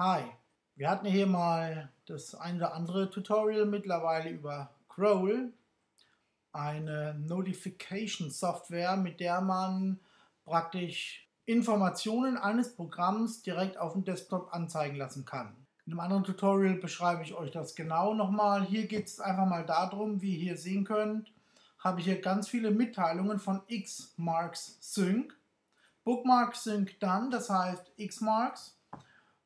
Hi, wir hatten hier mal das ein oder andere Tutorial mittlerweile über Crawl, eine Notification Software, mit der man praktisch Informationen eines Programms direkt auf dem Desktop anzeigen lassen kann. In einem anderen Tutorial beschreibe ich euch das genau nochmal. Hier geht es einfach mal darum, wie ihr hier sehen könnt, habe ich hier ganz viele Mitteilungen von Xmarks Sync. Bookmark Sync dann, das heißt Xmarks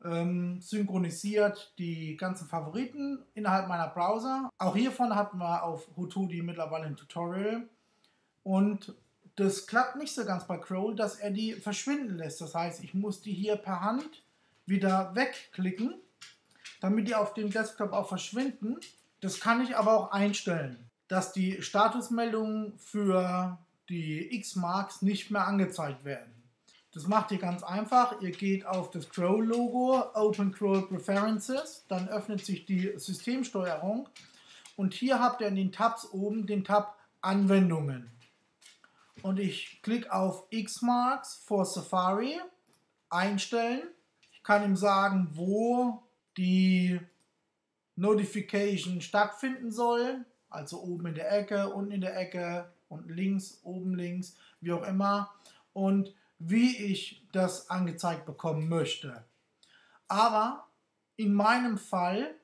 ähm, synchronisiert die ganzen Favoriten innerhalb meiner Browser. Auch hiervon hatten wir auf Hotudi mittlerweile ein Tutorial. Und das klappt nicht so ganz bei Crawl, dass er die verschwinden lässt. Das heißt, ich muss die hier per Hand wieder wegklicken, damit die auf dem Desktop auch verschwinden. Das kann ich aber auch einstellen, dass die Statusmeldungen für die X-Marks nicht mehr angezeigt werden. Das macht ihr ganz einfach. Ihr geht auf das Crow-Logo, Open Crow Preferences, dann öffnet sich die Systemsteuerung und hier habt ihr in den Tabs oben den Tab Anwendungen. Und ich klicke auf Xmarks for Safari, einstellen. Ich kann ihm sagen, wo die Notification stattfinden soll. Also oben in der Ecke, unten in der Ecke, unten links, oben links, wie auch immer. Und wie ich das angezeigt bekommen möchte. Aber in meinem Fall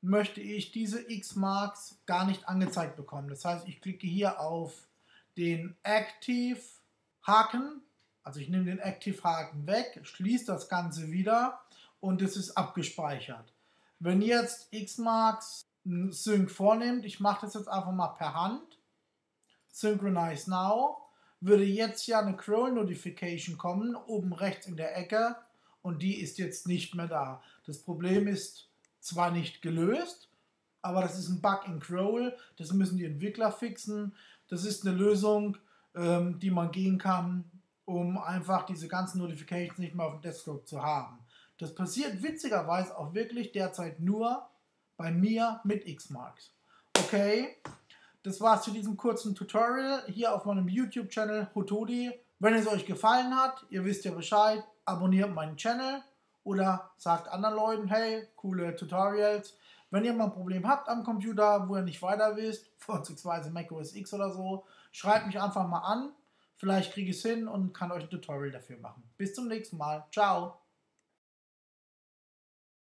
möchte ich diese X-Marks gar nicht angezeigt bekommen. Das heißt, ich klicke hier auf den Active-Haken, also ich nehme den Active-Haken weg, schließe das Ganze wieder und es ist abgespeichert. Wenn jetzt Xmarks Sync vornimmt, ich mache das jetzt einfach mal per Hand, Synchronize Now, würde jetzt ja eine Crawl Notification kommen, oben rechts in der Ecke und die ist jetzt nicht mehr da. Das Problem ist zwar nicht gelöst, aber das ist ein Bug in Crawl, das müssen die Entwickler fixen. Das ist eine Lösung, ähm, die man gehen kann, um einfach diese ganzen Notifications nicht mehr auf dem Desktop zu haben. Das passiert witzigerweise auch wirklich derzeit nur bei mir mit Xmarks. Okay, das war's zu diesem kurzen Tutorial hier auf meinem YouTube-Channel Hotodi. Wenn es euch gefallen hat, ihr wisst ja Bescheid, abonniert meinen Channel oder sagt anderen Leuten, hey, coole Tutorials. Wenn ihr mal ein Problem habt am Computer, wo ihr nicht weiter wisst, vorzugsweise Mac OS X oder so, schreibt mich einfach mal an. Vielleicht kriege ich es hin und kann euch ein Tutorial dafür machen. Bis zum nächsten Mal. Ciao.